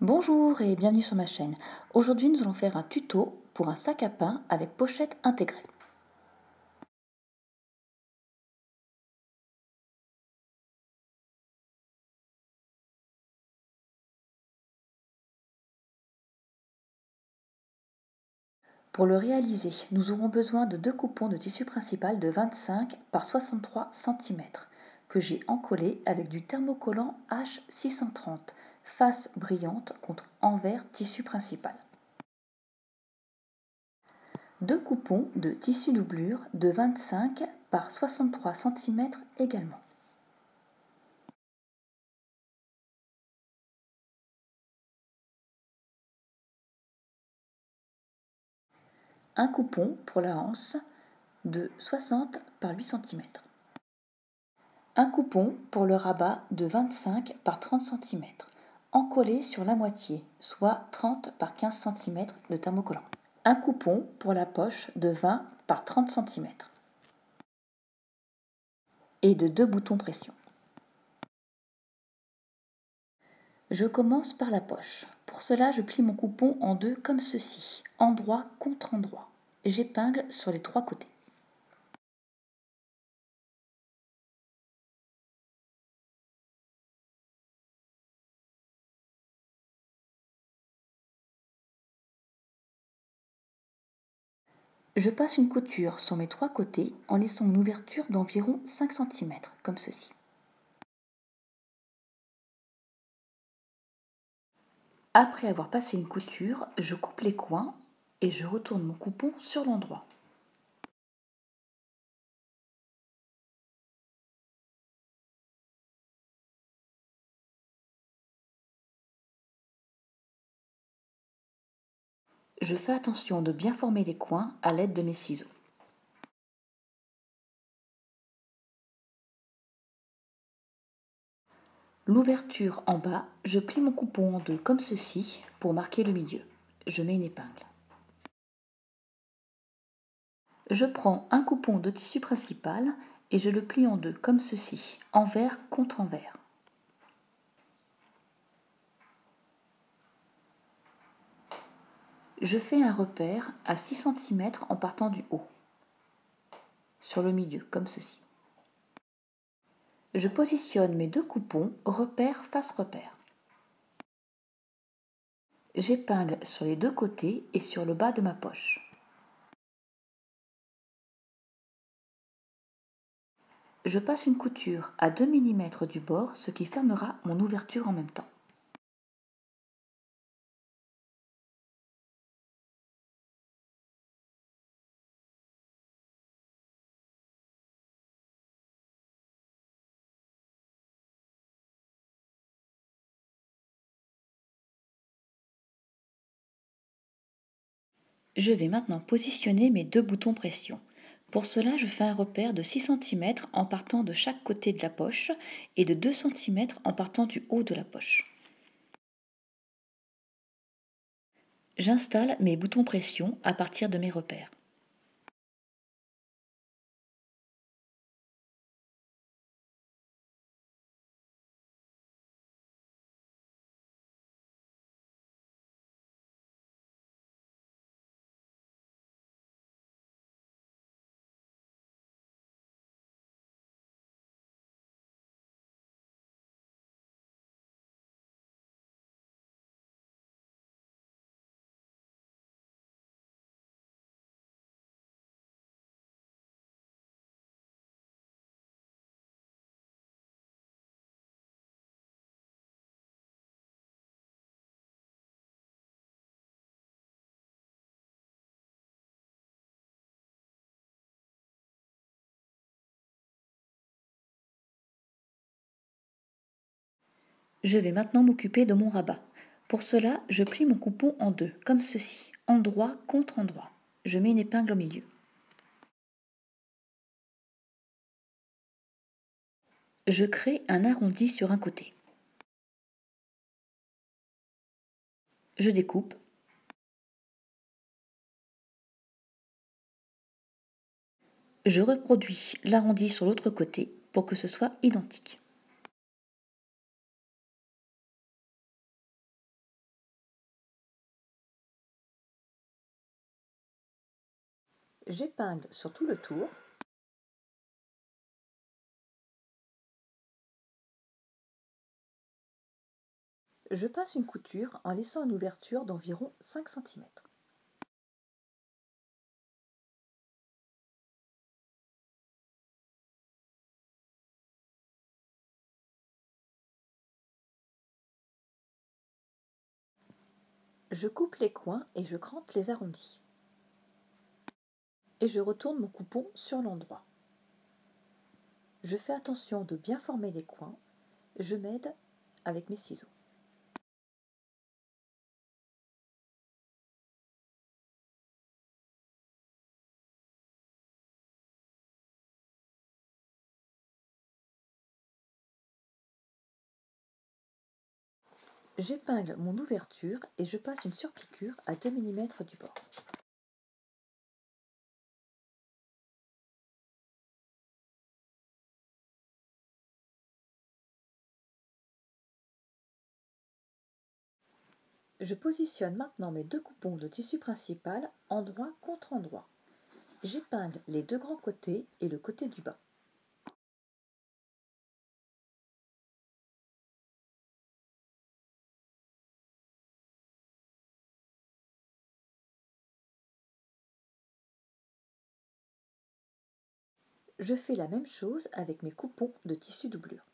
Bonjour et bienvenue sur ma chaîne. Aujourd'hui nous allons faire un tuto pour un sac à pain avec pochette intégrée. Pour le réaliser, nous aurons besoin de deux coupons de tissu principal de 25 par 63 cm que j'ai encollé avec du thermocollant H630 face brillante contre envers tissu principal. Deux coupons de tissu doublure de 25 par 63 cm également. Un coupon pour la hanse de 60 par 8 cm. Un coupon pour le rabat de 25 par 30 cm, encollé sur la moitié, soit 30 par 15 cm de thermocollant. Un coupon pour la poche de 20 par 30 cm. Et de deux boutons pression. Je commence par la poche. Pour cela, je plie mon coupon en deux comme ceci, endroit contre endroit. J'épingle sur les trois côtés. Je passe une couture sur mes trois côtés en laissant une ouverture d'environ 5 cm, comme ceci. Après avoir passé une couture, je coupe les coins et je retourne mon coupon sur l'endroit. Je fais attention de bien former les coins à l'aide de mes ciseaux. L'ouverture en bas, je plie mon coupon en deux comme ceci pour marquer le milieu. Je mets une épingle. Je prends un coupon de tissu principal et je le plie en deux comme ceci, envers contre envers. Je fais un repère à 6 cm en partant du haut, sur le milieu, comme ceci. Je positionne mes deux coupons repère face repère. J'épingle sur les deux côtés et sur le bas de ma poche. Je passe une couture à 2 mm du bord, ce qui fermera mon ouverture en même temps. Je vais maintenant positionner mes deux boutons pression. Pour cela, je fais un repère de 6 cm en partant de chaque côté de la poche et de 2 cm en partant du haut de la poche. J'installe mes boutons pression à partir de mes repères. Je vais maintenant m'occuper de mon rabat. Pour cela, je plie mon coupon en deux, comme ceci, endroit contre endroit. Je mets une épingle au milieu. Je crée un arrondi sur un côté. Je découpe. Je reproduis l'arrondi sur l'autre côté pour que ce soit identique. J'épingle sur tout le tour. Je passe une couture en laissant une ouverture d'environ 5 cm. Je coupe les coins et je crante les arrondis. Et je retourne mon coupon sur l'endroit. Je fais attention de bien former les coins. Je m'aide avec mes ciseaux. J'épingle mon ouverture et je passe une surpiqûre à 2 mm du bord. Je positionne maintenant mes deux coupons de tissu principal endroit contre endroit. J'épingle les deux grands côtés et le côté du bas. Je fais la même chose avec mes coupons de tissu doublure.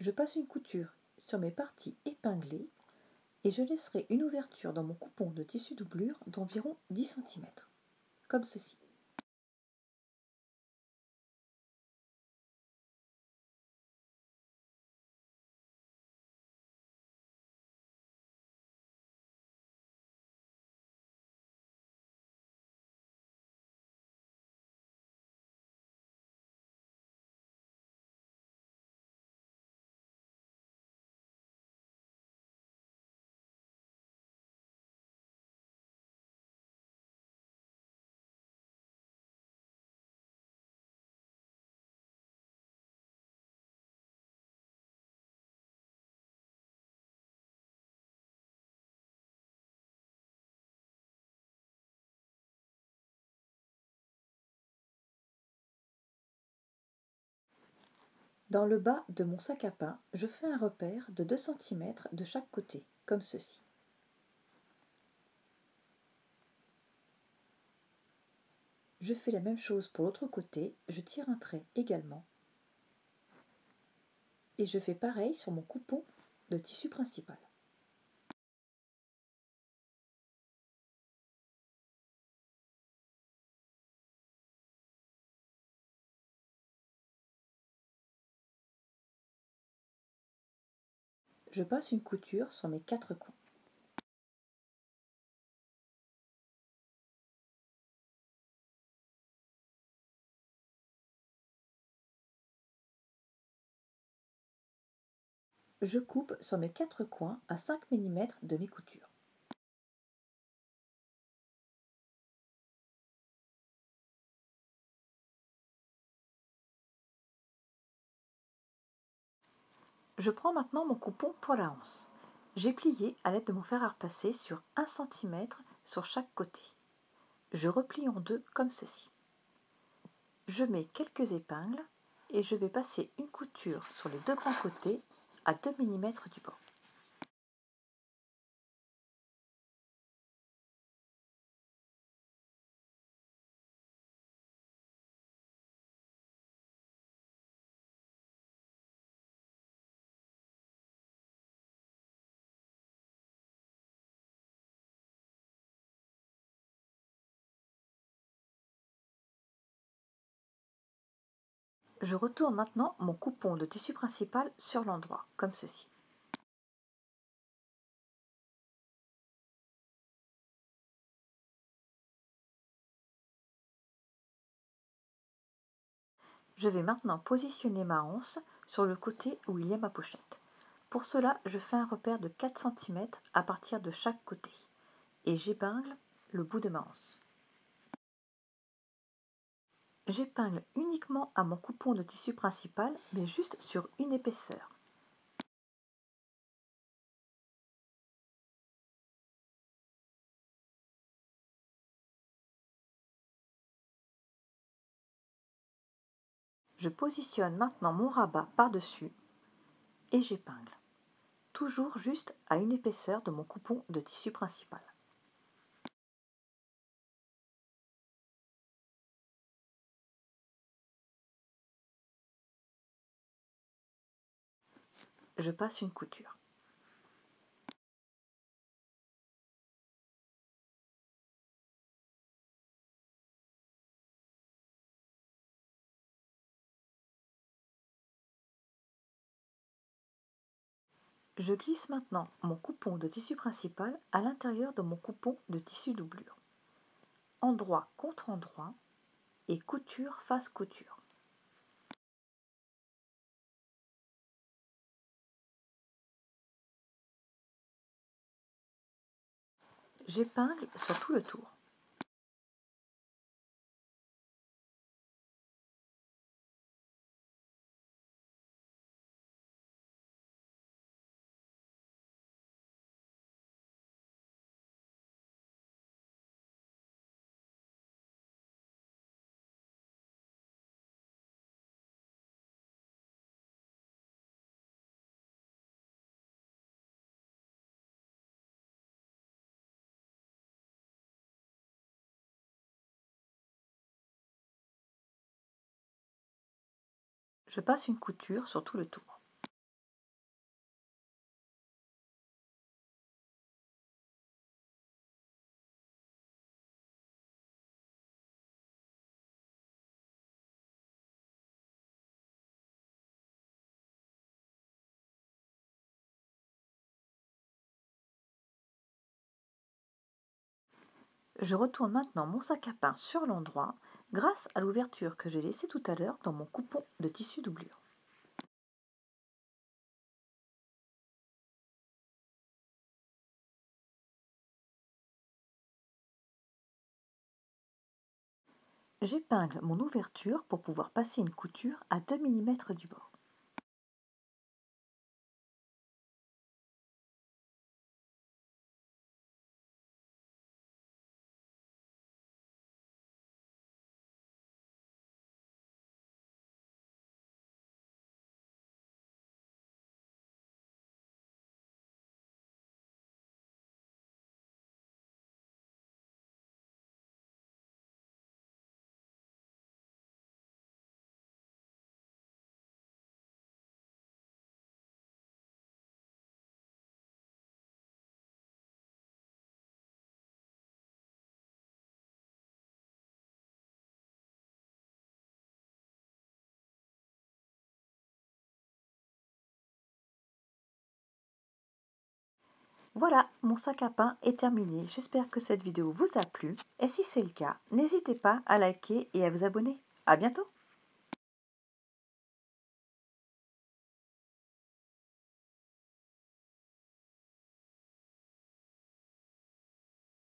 Je passe une couture sur mes parties épinglées et je laisserai une ouverture dans mon coupon de tissu doublure d'environ 10 cm, comme ceci. Dans le bas de mon sac à pain, je fais un repère de 2 cm de chaque côté, comme ceci. Je fais la même chose pour l'autre côté, je tire un trait également. Et je fais pareil sur mon coupon de tissu principal. Je passe une couture sur mes quatre coins. Je coupe sur mes quatre coins à 5 mm de mes coutures. Je prends maintenant mon coupon pour la hanse. J'ai plié à l'aide de mon fer à repasser sur 1 cm sur chaque côté. Je replie en deux comme ceci. Je mets quelques épingles et je vais passer une couture sur les deux grands côtés à 2 mm du bord. Je retourne maintenant mon coupon de tissu principal sur l'endroit, comme ceci. Je vais maintenant positionner ma once sur le côté où il y a ma pochette. Pour cela, je fais un repère de 4 cm à partir de chaque côté et j'épingle le bout de ma once. J'épingle uniquement à mon coupon de tissu principal, mais juste sur une épaisseur. Je positionne maintenant mon rabat par-dessus et j'épingle, toujours juste à une épaisseur de mon coupon de tissu principal. Je passe une couture. Je glisse maintenant mon coupon de tissu principal à l'intérieur de mon coupon de tissu doublure. Endroit contre endroit et couture face couture. J'épingle sur tout le tour. Je passe une couture sur tout le tour. Je retourne maintenant mon sac à pain sur l'endroit grâce à l'ouverture que j'ai laissée tout à l'heure dans mon coupon de tissu doublure. J'épingle mon ouverture pour pouvoir passer une couture à 2 mm du bord. Voilà, mon sac à pain est terminé. J'espère que cette vidéo vous a plu. Et si c'est le cas, n'hésitez pas à liker et à vous abonner. À bientôt